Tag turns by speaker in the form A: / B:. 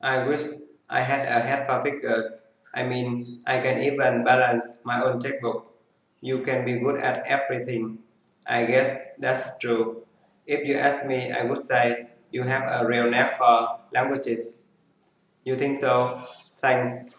A: I wish I had a head for figures. I mean, I can even balance my own checkbook. You can be good at everything. I guess that's true. If you ask me, I would say you have a real knack for languages. You think so? Thanks.